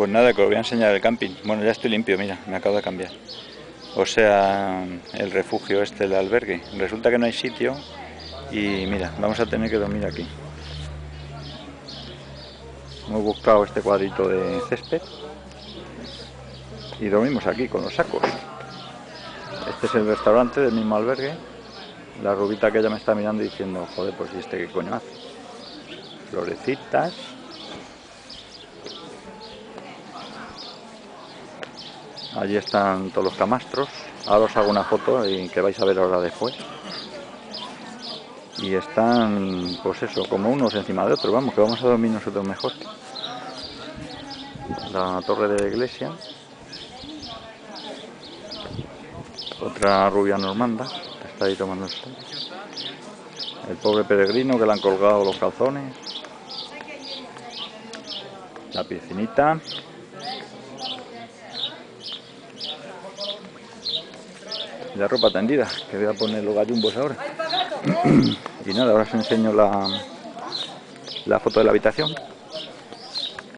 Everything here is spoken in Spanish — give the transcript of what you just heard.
Pues nada, que os voy a enseñar el camping. Bueno, ya estoy limpio, mira, me acabo de cambiar. O sea, el refugio este, el albergue. Resulta que no hay sitio y mira, vamos a tener que dormir aquí. Hemos buscado este cuadrito de césped y dormimos aquí con los sacos. Este es el restaurante del mismo albergue. La rubita que ella me está mirando diciendo, joder, pues ¿y este qué coño hace? Florecitas. Allí están todos los camastros. Ahora os hago una foto y que vais a ver ahora después. Y están, pues eso, como unos encima de otros. Vamos, que vamos a dormir nosotros mejor. La torre de la iglesia. Otra rubia normanda. Está ahí tomando el sol. El pobre peregrino que le han colgado los calzones. La piscinita. La ropa tendida, que voy a poner los gallumbos ahora. y nada, ahora os enseño la, la foto de la habitación.